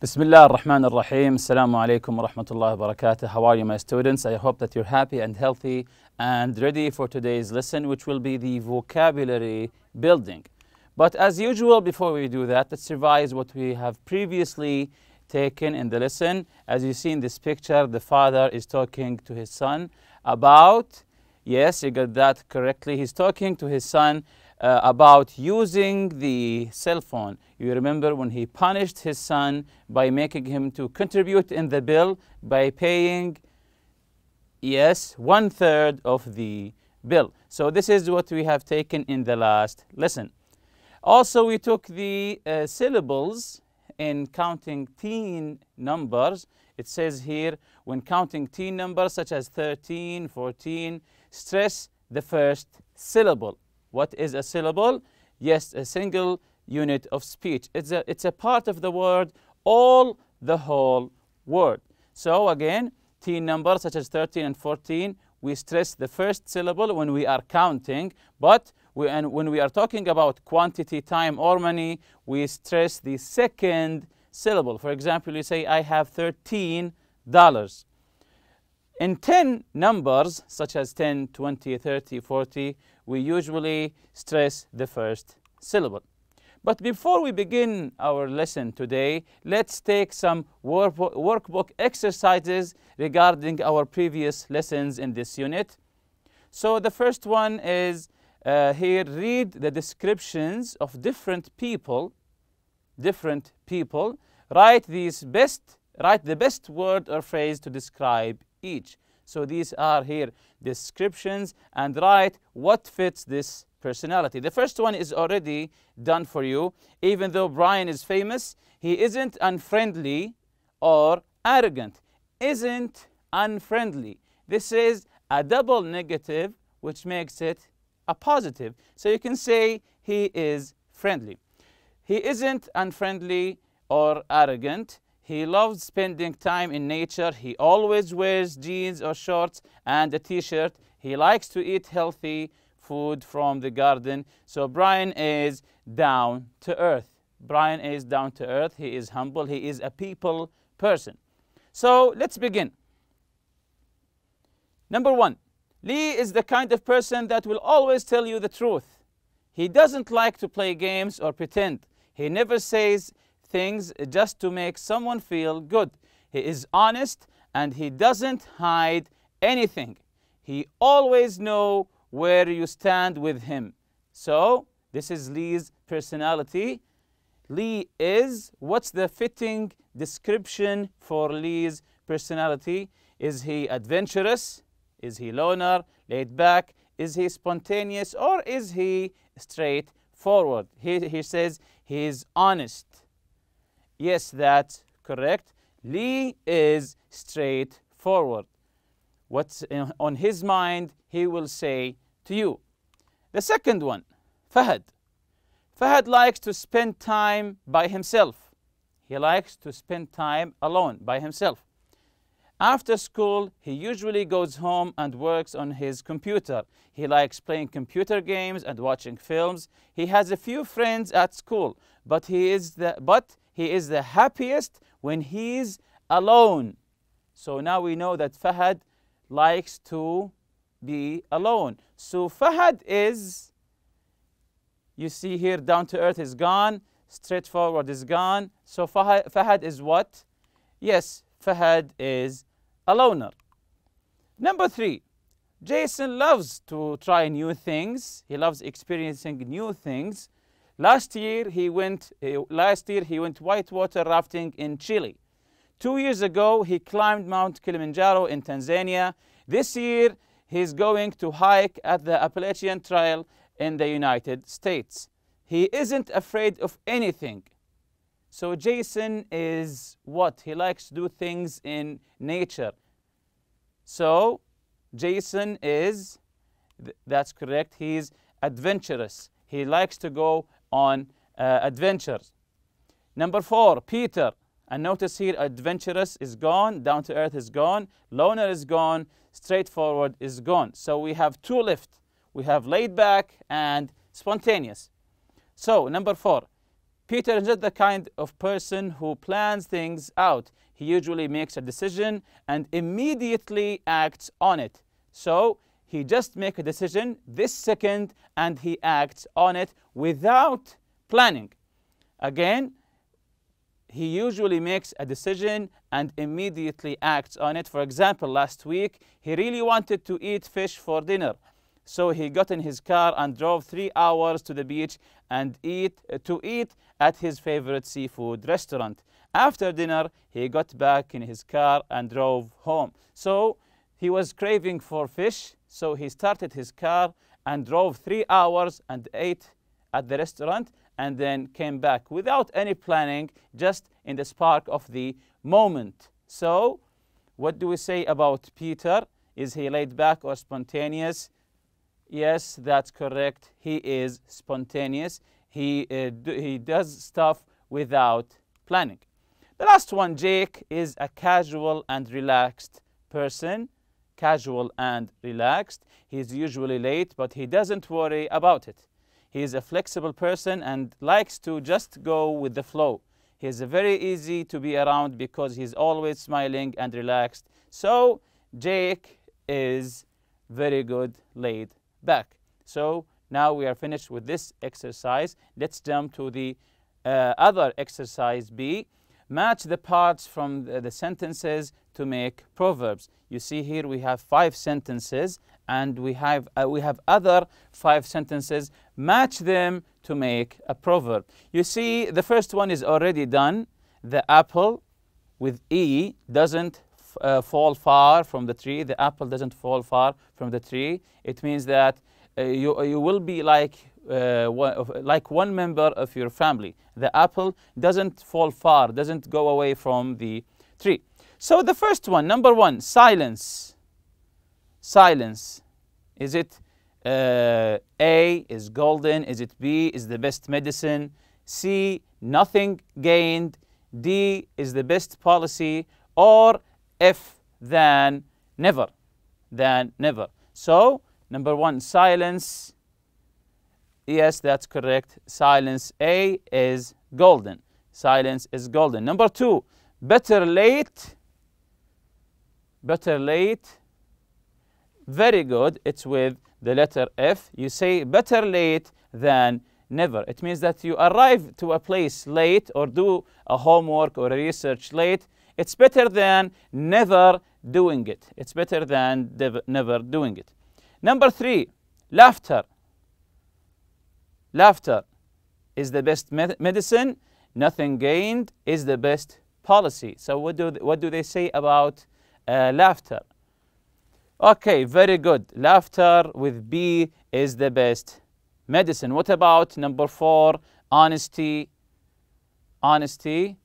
Bismillah ar-Rahman ar-Rahim. Assalamu alaikum wa rahmatullahi wa barakatuh. How are you, my students? I hope that you're happy and healthy and ready for today's lesson, which will be the vocabulary building. But as usual, before we do that, let's revise what we have previously taken in the lesson. As you see in this picture, the father is talking to his son about, yes, you got that correctly. He's talking to his son uh, about using the cell phone. You remember when he punished his son by making him to contribute in the bill by paying, yes, one third of the bill. So this is what we have taken in the last lesson. Also, we took the uh, syllables in counting teen numbers. It says here, when counting teen numbers such as 13, 14, stress the first syllable. What is a syllable? Yes, a single unit of speech. It's a, it's a part of the word, all the whole word. So again, teen numbers such as 13 and 14, we stress the first syllable when we are counting, but we, and when we are talking about quantity, time, or money, we stress the second syllable. For example, you say, I have 13 dollars. In 10 numbers, such as 10, 20, 30, 40, we usually stress the first syllable. But before we begin our lesson today, let's take some work workbook exercises regarding our previous lessons in this unit. So the first one is uh, here, read the descriptions of different people, different people, write these best, write the best word or phrase to describe each. So these are here descriptions and write what fits this personality. The first one is already done for you. Even though Brian is famous, he isn't unfriendly or arrogant. Isn't unfriendly. This is a double negative, which makes it a positive. So you can say he is friendly. He isn't unfriendly or arrogant. He loves spending time in nature. He always wears jeans or shorts and a t-shirt. He likes to eat healthy food from the garden. So Brian is down to earth. Brian is down to earth. He is humble. He is a people person. So let's begin. Number one, Lee is the kind of person that will always tell you the truth. He doesn't like to play games or pretend. He never says things just to make someone feel good. He is honest and he doesn't hide anything. He always know where you stand with him. So this is Lee's personality. Lee is, what's the fitting description for Lee's personality? Is he adventurous? Is he loner, laid back? Is he spontaneous or is he straightforward? He, he says he is honest. Yes, that's correct. Lee is straightforward. What's on his mind, he will say to you. The second one, Fahad. Fahad likes to spend time by himself. He likes to spend time alone by himself. After school, he usually goes home and works on his computer. He likes playing computer games and watching films. He has a few friends at school, but he is the, but he is the happiest when he's alone. So now we know that Fahad likes to be alone. So Fahad is, you see here, down to earth is gone, straightforward is gone. So Fahad, Fahad is what? Yes, Fahad is loner. Number three, Jason loves to try new things. He loves experiencing new things. Last year he went eh, last year he went whitewater rafting in Chile. Two years ago he climbed Mount Kilimanjaro in Tanzania. This year he's going to hike at the Appalachian Trail in the United States. He isn't afraid of anything. So Jason is what? He likes to do things in nature. So Jason is, that's correct, he's adventurous. He likes to go on uh, adventures. Number four, Peter. And notice here, adventurous is gone, down to earth is gone, loner is gone, straightforward is gone. So we have two left. We have laid back and spontaneous. So number four, Peter is not the kind of person who plans things out. He usually makes a decision and immediately acts on it. So he just makes a decision this second and he acts on it without planning. Again, he usually makes a decision and immediately acts on it. For example, last week, he really wanted to eat fish for dinner. So he got in his car and drove three hours to the beach and eat to eat at his favorite seafood restaurant. After dinner, he got back in his car and drove home. So he was craving for fish, so he started his car and drove three hours and ate at the restaurant and then came back without any planning, just in the spark of the moment. So, what do we say about Peter? Is he laid back or spontaneous? Yes, that's correct. He is spontaneous. He, uh, do, he does stuff without planning. The last one, Jake, is a casual and relaxed person. Casual and relaxed. He's usually late, but he doesn't worry about it. He is a flexible person and likes to just go with the flow. He is very easy to be around because he's always smiling and relaxed. So, Jake is very good laid back. So now we are finished with this exercise. Let's jump to the uh, other exercise B. Match the parts from the, the sentences to make proverbs. You see here we have five sentences and we have, uh, we have other five sentences. Match them to make a proverb. You see the first one is already done. The apple with E doesn't uh, fall far from the tree. The apple doesn't fall far from the tree. It means that uh, you, you will be like, uh, like one member of your family. The apple doesn't fall far, doesn't go away from the tree. So the first one, number one, silence. Silence. Is it uh, A is golden? Is it B is the best medicine? C, nothing gained. D is the best policy. Or F than never, than never. So, number one, silence. Yes, that's correct. Silence A is golden. Silence is golden. Number two, better late. Better late. Very good. It's with the letter F. You say better late than never. It means that you arrive to a place late or do a homework or a research late it's better than never doing it. It's better than never doing it. Number three, laughter. Laughter is the best med medicine. Nothing gained is the best policy. So what do, what do they say about uh, laughter? Okay, very good. Laughter with B is the best medicine. What about number four, honesty? Honesty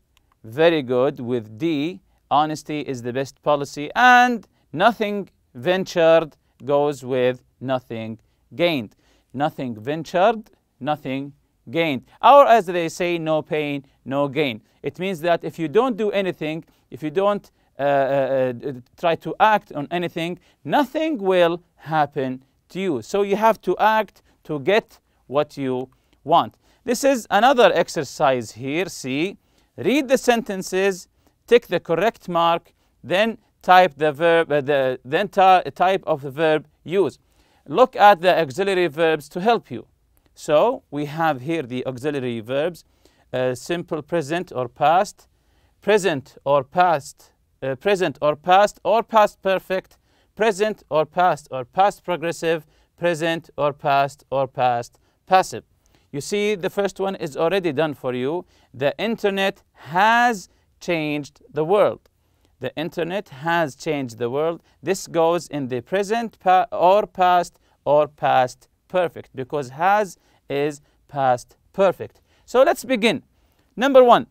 very good with D. Honesty is the best policy. And nothing ventured goes with nothing gained. Nothing ventured, nothing gained. Or as they say, no pain, no gain. It means that if you don't do anything, if you don't uh, uh, uh, try to act on anything, nothing will happen to you. So you have to act to get what you want. This is another exercise here. See, read the sentences, tick the correct mark, then type the verb, uh, the, then type of the verb use. Look at the auxiliary verbs to help you. So we have here the auxiliary verbs, uh, simple present or past, present or past, uh, present or past or past perfect, present or past or past progressive, present or past or past passive. You see, the first one is already done for you. The internet has changed the world. The internet has changed the world. This goes in the present pa or past or past perfect because has is past perfect. So let's begin. Number one,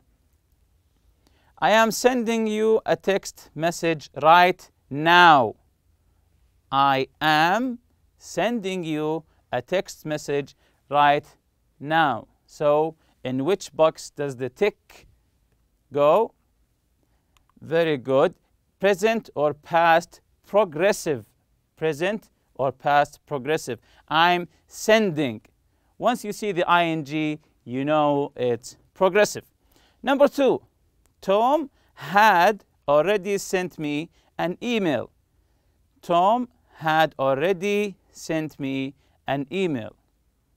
I am sending you a text message right now. I am sending you a text message right now. So in which box does the tick go? Very good. Present or past progressive. Present or past progressive. I'm sending. Once you see the ing, you know it's progressive. Number two, Tom had already sent me an email. Tom had already sent me an email.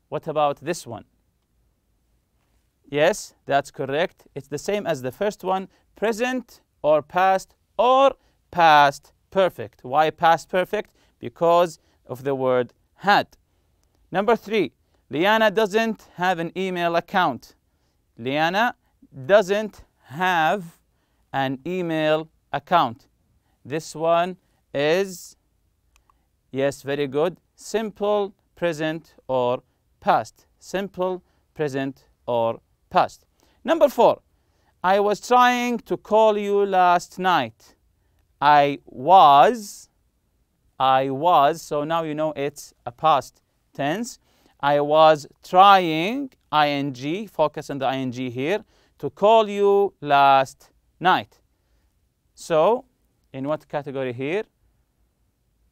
What about this one? Yes, that's correct. It's the same as the first one, present or past or past perfect. Why past perfect? Because of the word had. Number three, Liana doesn't have an email account. Liana doesn't have an email account. This one is, yes, very good, simple, present, or past. Simple, present, or past. Number four, I was trying to call you last night. I was, I was, so now you know it's a past tense. I was trying, ing, focus on the ing here, to call you last night. So, in what category here?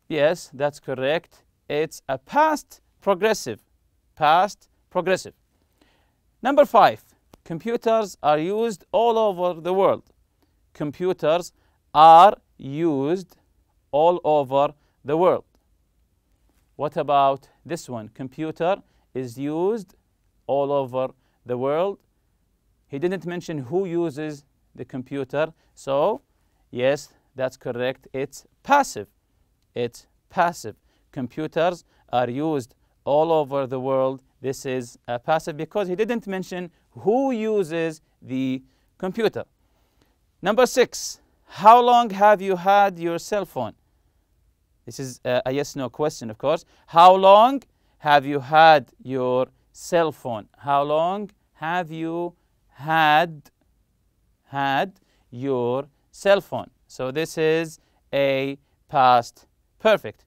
Yes, that's correct. It's a past progressive. Past progressive. Number five, computers are used all over the world. Computers are used all over the world. What about this one? Computer is used all over the world. He didn't mention who uses the computer. So, yes, that's correct. It's passive. It's passive. Computers are used all over the world. This is a passive because he didn't mention who uses the computer. Number six, how long have you had your cell phone? This is a, yes no question, of course. How long have you had your cell phone? How long have you had had your cell phone? So this is a past perfect.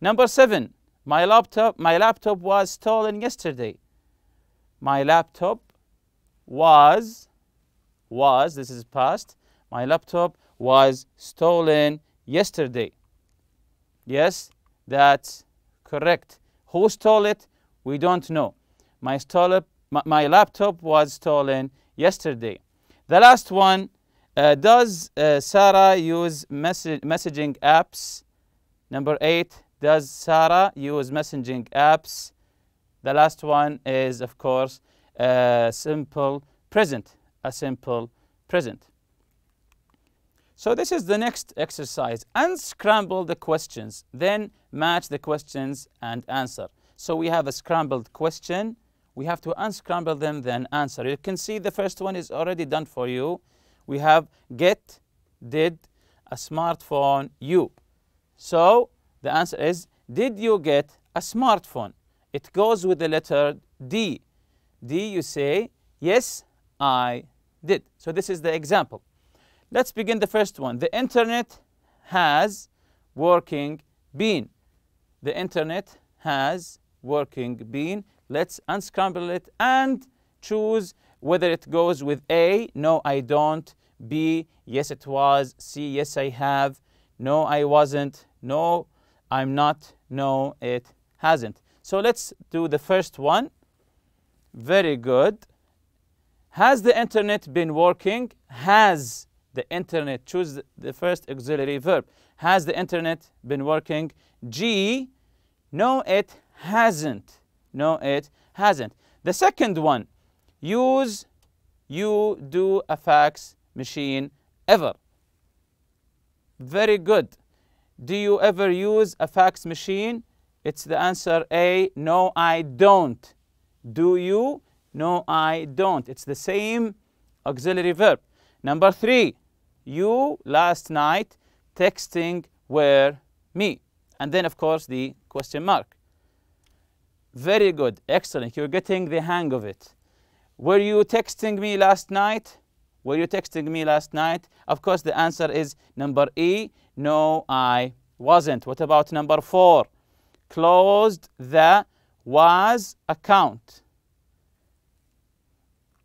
Number seven, my laptop, my laptop was stolen yesterday. My laptop was, was, this is past. My laptop was stolen yesterday. Yes, that's correct. Who stole it? We don't know. My, stole, my, my laptop was stolen yesterday. The last one, uh, does uh, Sarah use messaging apps? Number eight, does Sarah use messaging apps? The last one is, of course, a simple present, a simple present. So this is the next exercise. Unscramble the questions, then match the questions and answer. So we have a scrambled question. We have to unscramble them, then answer. You can see the first one is already done for you. We have get, did, a smartphone, you. So the answer is, did you get a smartphone? It goes with the letter D. D, you say, yes, I did. So this is the example. Let's begin the first one. The internet has working been. The internet has working been. Let's unscramble it and choose whether it goes with A, no I don't, B, yes it was, C, yes I have, no I wasn't, no I'm not, no it hasn't. So let's do the first one. Very good. Has the internet been working? Has the internet, choose the first auxiliary verb. Has the internet been working? G, no, it hasn't. No, it hasn't. The second one, use, you do a fax machine ever. Very good. Do you ever use a fax machine? It's the answer A, no, I don't. Do you? No, I don't. It's the same auxiliary verb. Number three, you last night texting were me. And then, of course, the question mark. Very good, excellent. You're getting the hang of it. Were you texting me last night? Were you texting me last night? Of course, the answer is number E. No, I wasn't. What about number four? Closed the was account.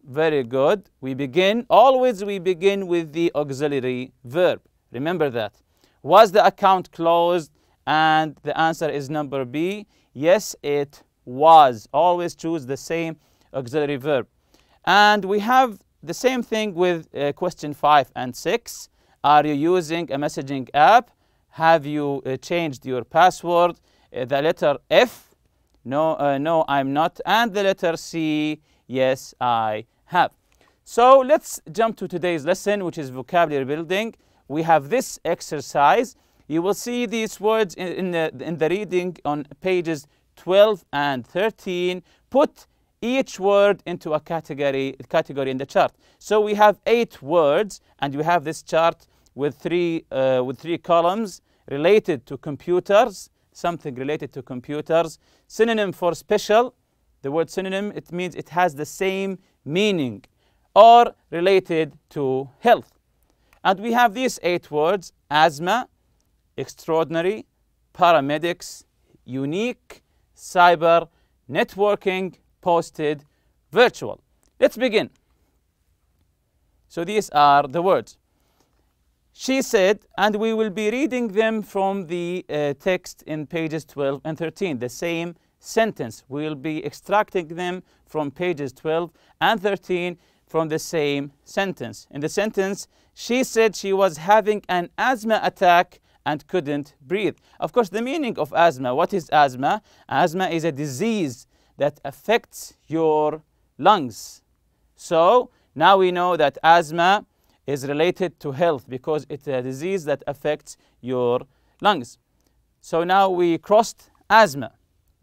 Very good. We begin, always we begin with the auxiliary verb. Remember that. Was the account closed? And the answer is number B. Yes, it was. Always choose the same auxiliary verb. And we have the same thing with uh, question 5 and 6. Are you using a messaging app? Have you uh, changed your password? Uh, the letter F, no, uh, no, I'm not. And the letter C, yes, I have. So let's jump to today's lesson, which is vocabulary building. We have this exercise. You will see these words in, in, the, in the reading on pages 12 and 13. Put each word into a category, category in the chart. So we have eight words, and we have this chart with three, uh, with three columns related to computers, something related to computers. Synonym for special, the word synonym, it means it has the same meaning or related to health. And we have these eight words, asthma, extraordinary, paramedics, unique, cyber, networking, posted, virtual. Let's begin. So these are the words. She said, and we will be reading them from the uh, text in pages 12 and 13, the same sentence. We will be extracting them from pages 12 and 13 from the same sentence. In the sentence, she said she was having an asthma attack and couldn't breathe. Of course, the meaning of asthma, what is asthma? Asthma is a disease that affects your lungs. So now we know that asthma is related to health because it's a disease that affects your lungs. So now we crossed asthma.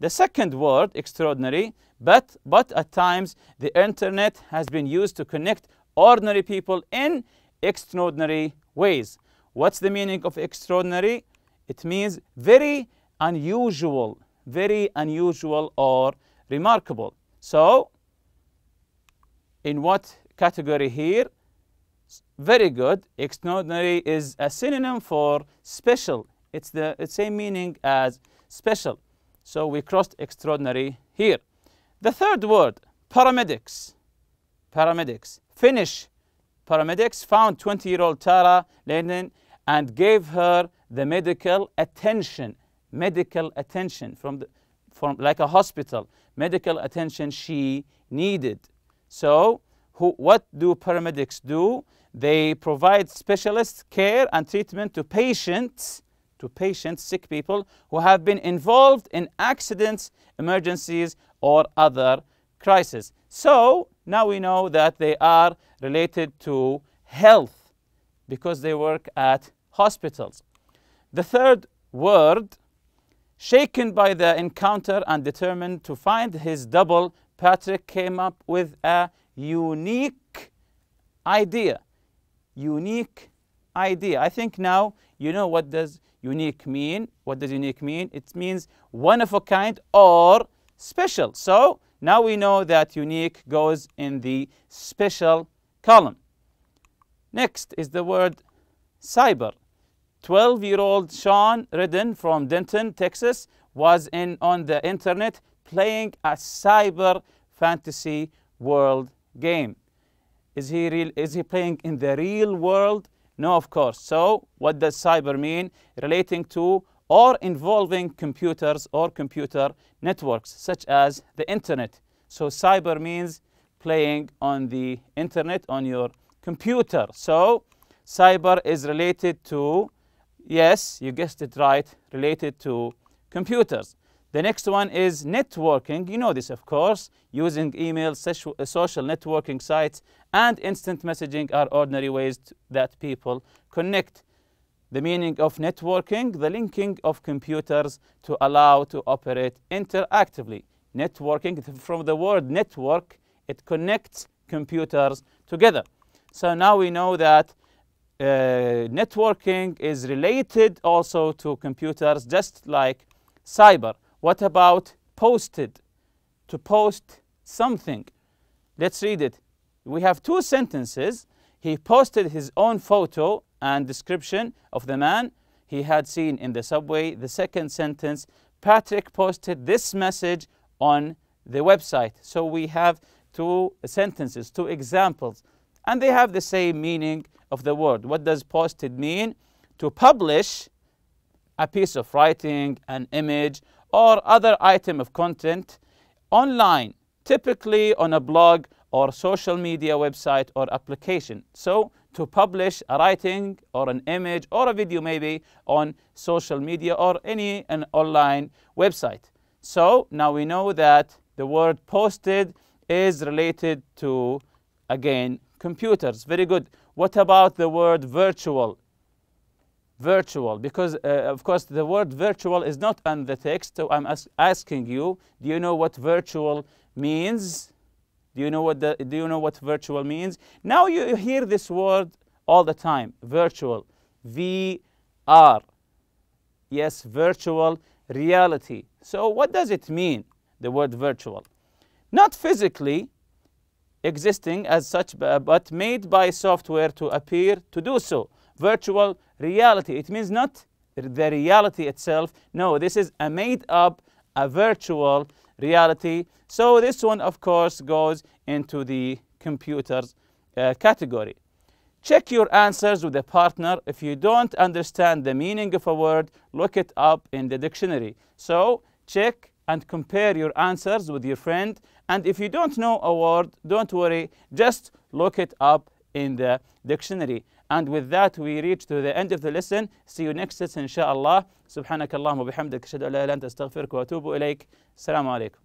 The second word, extraordinary, but, but at times the internet has been used to connect ordinary people in extraordinary ways. What's the meaning of extraordinary? It means very unusual, very unusual or remarkable. So, in what category here? Very good. Extraordinary is a synonym for special. It's the same meaning as special. So we crossed extraordinary here. The third word, paramedics. Paramedics. Finnish paramedics found 20-year-old Tara Lenin and gave her the medical attention, medical attention from, the, from like a hospital, medical attention she needed. So who, what do paramedics do? They provide specialist care and treatment to patients, to patients, sick people who have been involved in accidents, emergencies, or other crises. So now we know that they are related to health because they work at hospitals. The third word, shaken by the encounter and determined to find his double, Patrick came up with a unique idea. Unique idea. I think now you know what does unique mean. What does unique mean? It means one of a kind or special. So now we know that unique goes in the special column. Next is the word cyber. 12-year-old Sean Redden from Denton, Texas, was in on the internet playing a cyber fantasy world game. Is he, real, is he playing in the real world? No, of course. So what does cyber mean? Relating to or involving computers or computer networks, such as the internet. So cyber means playing on the internet, on your computer. So cyber is related to, yes, you guessed it right, related to computers. The next one is networking. You know this, of course. Using email, uh, social networking sites, and instant messaging are ordinary ways that people connect. The meaning of networking, the linking of computers to allow to operate interactively. Networking, from the word network, it connects computers together. So now we know that uh, networking is related also to computers, just like cyber. What about posted? To post something. Let's read it. We have two sentences. He posted his own photo and description of the man he had seen in the subway. The second sentence, Patrick posted this message on the website. So we have two sentences, two examples, and they have the same meaning of the word. What does posted mean? To publish a piece of writing, an image, or other item of content online, typically on a blog or social media website or application. So to publish a writing or an image or a video maybe on social media or any an online website. So now we know that the word posted is related to again computers. Very good. What about the word virtual? Virtual, because uh, of course the word virtual is not on the text. So I'm as asking you, do you know what virtual means? Do you know what the, do you know what virtual means? Now you hear this word all the time. Virtual. V R. Yes, virtual reality. So what does it mean? The word virtual. Not physically existing as such, but made by software to appear to do so. Virtual reality. It means not the reality itself. No, this is a made up, a virtual reality. So this one, of course, goes into the computers uh, category. Check your answers with a partner. If you don't understand the meaning of a word, look it up in the dictionary. So check and compare your answers with your friend. And if you don't know a word, don't worry, just look it up in the dictionary. And with that, we reach to the end of the lesson. See you next lesson, inshallah. سبحانك اللهم وبحمدك أشهد أن لا إله إلا أنت أستغفرك وأتوب إليك. السلام عليكم.